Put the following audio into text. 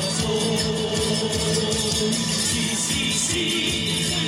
danza tradicional con South